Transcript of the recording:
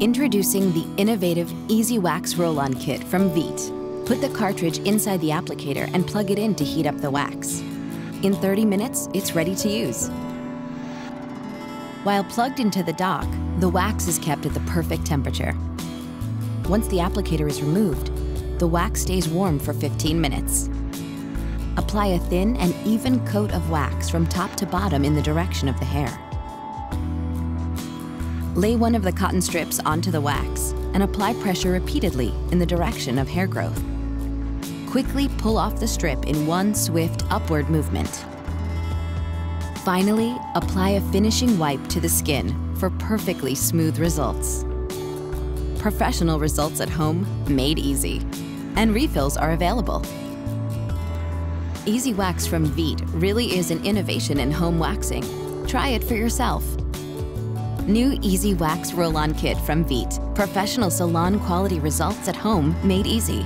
Introducing the innovative Easy Wax Roll-On Kit from Veet. Put the cartridge inside the applicator and plug it in to heat up the wax. In 30 minutes, it's ready to use. While plugged into the dock, the wax is kept at the perfect temperature. Once the applicator is removed, the wax stays warm for 15 minutes. Apply a thin and even coat of wax from top to bottom in the direction of the hair. Lay one of the cotton strips onto the wax and apply pressure repeatedly in the direction of hair growth. Quickly pull off the strip in one swift upward movement. Finally, apply a finishing wipe to the skin for perfectly smooth results. Professional results at home made easy. And refills are available. Easy Wax from Veet really is an innovation in home waxing. Try it for yourself. New Easy Wax Roll-On Kit from Veet. Professional salon quality results at home made easy.